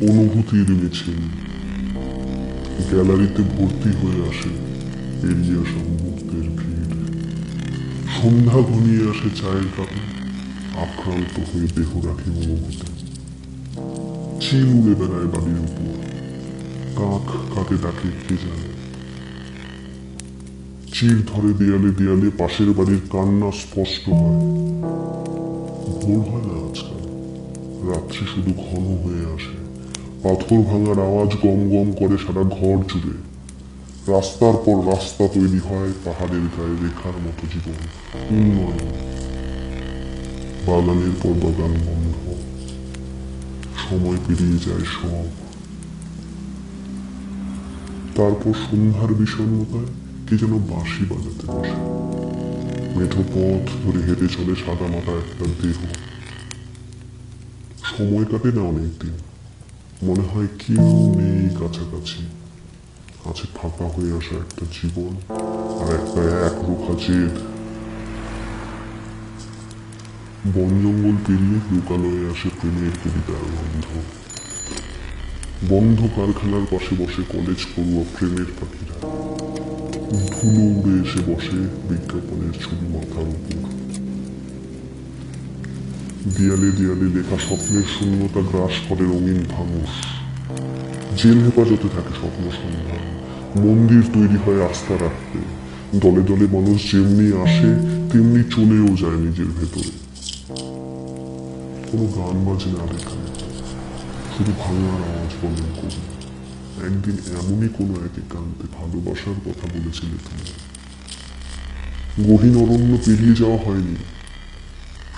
অনুভূতির মিছিল গ্যালারিতে ভর্তি হয়ে আসে এড়িয়ে আসা ভিড়। সন্ধ্যা ঘনিয়ে আসে চায়ের কাপে, আক্রান্ত হয়ে দেহ রাখি অনুভূতি। চিল উড়ে বেড়ায় বাড়ির উপর। কাক কাকে ডাকে কে জানে। চির ধরে দেয়ালে দেয়ালে পাশের বাড়ির কান্না স্পষ্ট হয়। ভোর হয় না আজকাল। রাত্রি শুধু ঘন হয়ে আসে। পাথর ভাঙার আওয়াজ গম গম করে সারা ঘর জুড়ে। রাস্তার পর রাস্তা তৈরি হয় পাহাড়ের গায়ে রেখার মতো জীবন, উন্নয়ন। বাগানের পর বাগান বন্ধ। সময় পেরিয়ে যায় সব। তারপর সন্ধ্যার বিষণ্ণতায় কে যেন বাঁশি বাজাতে বসে। মেঠো পথ ধরে হেঁটে চলে সাদা মাটা একটা দেহ। সময় কাটে না অনেকদিন। মনে হয় কেউ নেই কাছাকাছি। আছে ফাঁকা হয়ে আসা একটা জীবন আর একটা এক রোখা জেদ। বন জঙ্গল পেরিয়ে লোকালয়ে আসে প্রেমের কবিতার গন্ধ। বন্ধ কারখানার পাশে বসে কলেজ পড়ুয়া প্রেমের পাখিরা। ধুলো উড়ে এসে বসে বিজ্ঞাপনের ছবি মাথার উপর। দেয়ালে দেয়ালে লেখা স্বপ্নের শূন্যতা গ্রাস করে রঙিন ফানুস জেল হেফাজতে থাকে স্বপ্ন সন্ধান। মন্দির তৈরি হয় আস্থা রাখতে। দলে দলে মানুষ যেমনি আসে, তেমনি চলেও যায় নিজের ভেতরে। কোনো গান বাজে না এখানে শুধু ভাঙার আওয়াজ বলেন কবি। একদিন এমনই কোনো এক একান্তে ভালোবাসার কথা বলেছিলে তুমি গহীন অরণ্য পেরিয়ে যাওয়া হয়নি।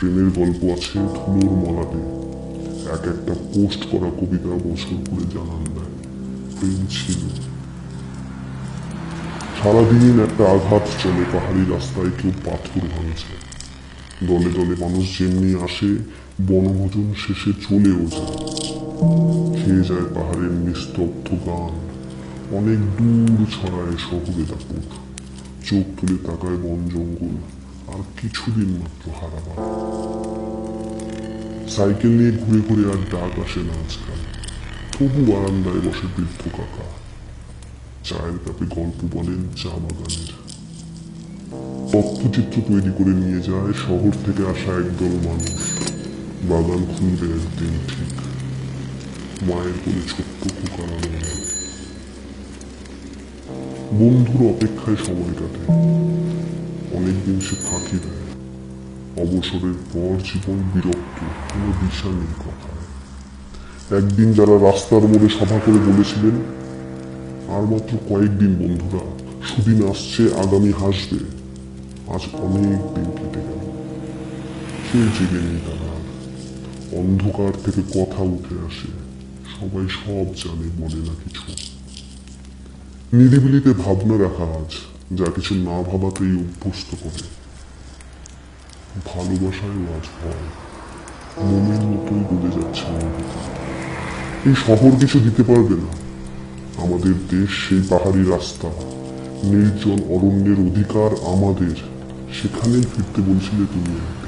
প্রেমের গল্প আছে ধুলোর মলাটে। এক একটা পোস্ট করা কবিতা বছর করে জানান দেয়। প্রেম ছিল। সারাদিন একটা আঘাত চলে, পাহাড়ি রাস্তায় কেউ পাথর ভাঙছে। দলে দলে মানুষ যেমনি আসে, বনভোজন শেষে চলেও যায়। খেয়ে যায় পাহাড়ের নিস্তব্ধ গান। অনেক দূর ছড়ায় শহরে দাপুর চোখ তুলে তাকায় বন জঙ্গল। আর কিছুদিন মাত্র হারাবার সাইকেল নিয়ে ঘুরে ঘুরে আর ডাক আসে না আজকাল। তবু বারান্দায় বসে বৃদ্ধ কাকা। চায়ের কাপে গল্প বলেন চা বাগানের তথ্যচিত্র তৈরি করে নিয়ে যায় শহর থেকে আসা একদল মানুষ। বাগান খুলবে একদিন ঠিক। মায়ের কোলে ছোট্ট আনন্দ বন্ধুর অপেক্ষায় সময় কাটে। অনেকদিন সে ফাঁকি দেয় অবসরের পর জীবন বিরক্ত কোনো দিশা নেই কথায়। একদিন যারা রাস্তার মোড়ে সভা করে বলেছিলেন, আর মাত্র কয়েকদিন বন্ধুরা, সুদিন আসছে, আগামী হাসবে। আজ অনেক দিন কেটে গেল। সে জেগে নেই তারা। অন্ধকার থেকে কথা উঠে আসে। সবাই সব জানে বলে না কিছু। নিরিবিলিতে ভাবনা রাখা আজ। যা কিছু না ভাবাতেই অভ্যস্ত করে। ভালোবাসায় আজ হয়। মনের মতোই বলে যাচ্ছে এই শহর কিছু দিতে পারবে না। আমাদের দেশ সেই পাহাড়ি রাস্তা। নির্জন অরণ্যের অধিকার আমাদের। সেখানেই ফিরতে বলছিলে তুমি একদিন